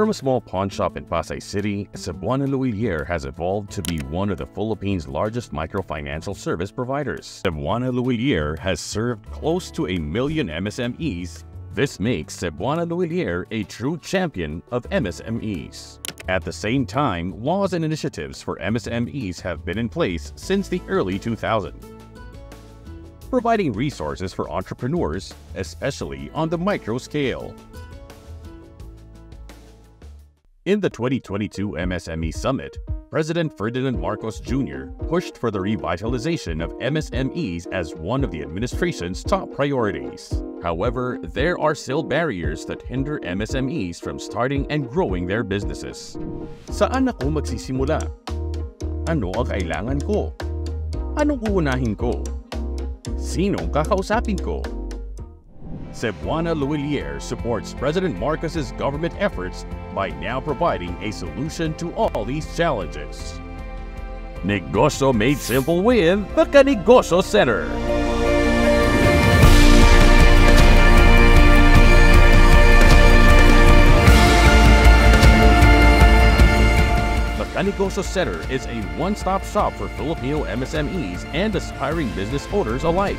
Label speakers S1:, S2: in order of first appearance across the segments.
S1: From a small pawn shop in Pasay City, Cebuana Lhuillier has evolved to be one of the Philippines' largest microfinancial service providers. Cebuana Lhuillier has served close to a million MSMEs. This makes Cebuana Lhuillier a true champion of MSMEs. At the same time, laws and initiatives for MSMEs have been in place since the early 2000s, providing resources for entrepreneurs, especially on the micro scale. In the 2022 MSME Summit, President Ferdinand Marcos Jr. pushed for the revitalization of MSMEs as one of the administration's top priorities. However, there are still barriers that hinder MSMEs from starting and growing their businesses. Saan ako magsisimula? Ano ang kailangan ko? Anong uunahin ko? Sinong kakausapin ko? Cebuana Lhuillier supports President Marcos's government efforts by now providing a solution to all these challenges. Negosyo made simple with the Kanegosyo Center. The Kanegosyo Center is a one-stop shop for Filipino MSMEs and aspiring business owners alike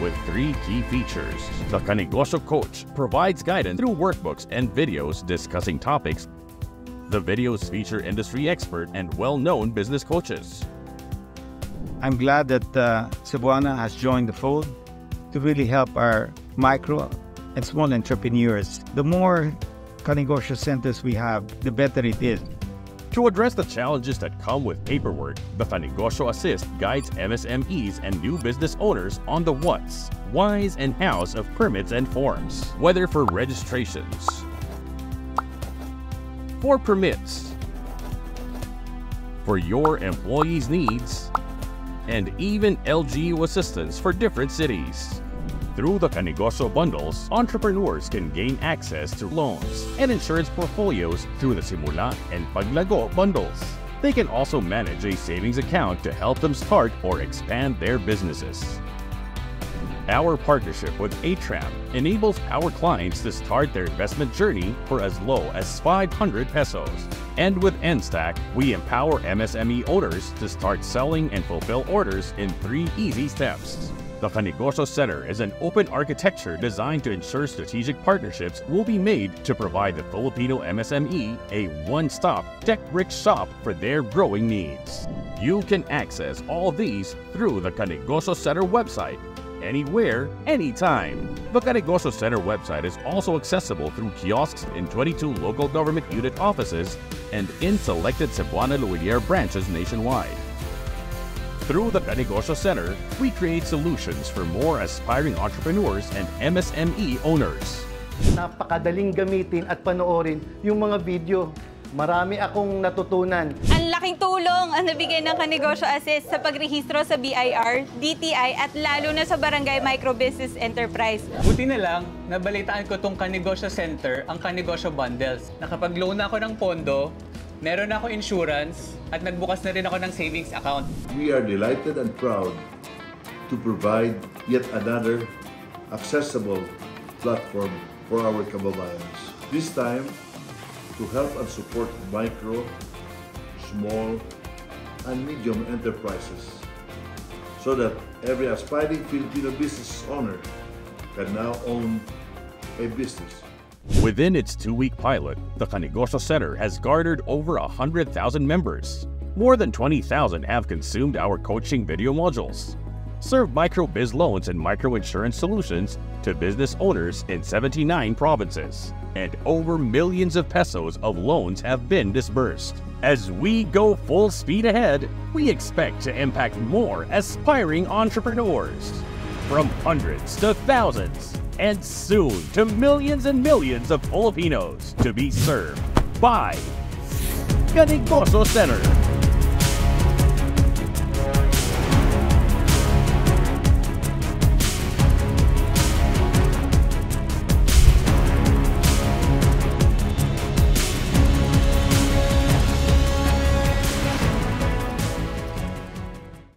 S1: with three key features. The Kanegosyo Coach provides guidance through workbooks and videos discussing topics. The videos feature industry expert and well-known business coaches.
S2: I'm glad that uh, Cebuana has joined the fold to really help our micro and small entrepreneurs. The more Kanegosyo centers we have, the better it is.
S1: To address the challenges that come with paperwork, the Kanegosyo Assist guides MSMEs and new business owners on the what's, why's, and how's of permits and forms, whether for registrations, for permits, for your employees' needs, and even LGU assistance for different cities. Through the Kanegosyo bundles, entrepreneurs can gain access to loans and insurance portfolios through the Simula and Paglago bundles. They can also manage a savings account to help them start or expand their businesses. Our partnership with Atram enables our clients to start their investment journey for as low as 500 pesos. And with Enstack, we empower MSME owners to start selling and fulfill orders in three easy steps. The Kanegosyo Center is an open architecture designed to ensure strategic partnerships will be made to provide the Filipino MSME a one-stop tech brick shop for their growing needs. You can access all these through the Kanegosyo Center website anywhere, anytime. The Kanegosyo Center website is also accessible through kiosks in 22 local government unit offices and in selected Cebuana Lhuillier branches nationwide. Through the Kanegosyo Center, we create solutions for more aspiring entrepreneurs and MSME owners.
S3: Napakadaling gamitin at panoorin yung mga video. Marami akong natutunan.
S4: Ang laking tulong ang nabigay ng Kanegosyo Assist sa pagrehistro sa BIR, DTI at lalo na sa Barangay Micro Business Enterprise.
S5: Buti na lang, nabalitaan ko tong Kanegosyo Center, ang Kanegosyo Bundles. Nakapag-loan na ako ng pondo, meron ako insurance, at nagbukas na rin ako ng savings account.
S6: We are delighted and proud to provide yet another accessible platform for our kababayans. This time, to help and support micro, small, and medium enterprises so that every aspiring Filipino business owner can now own a business.
S1: Within its two-week pilot, the Kanegosyo Center has garnered over 100,000 members. More than 20,000 have consumed our coaching video modules. Serve micro biz loans and micro insurance solutions to business owners in 79 provinces. And over millions of pesos of loans have been disbursed. As we go full speed ahead, we expect to impact more aspiring entrepreneurs. From hundreds to thousands, and soon to millions and millions of Filipinos to be served by Kanegosyo Center.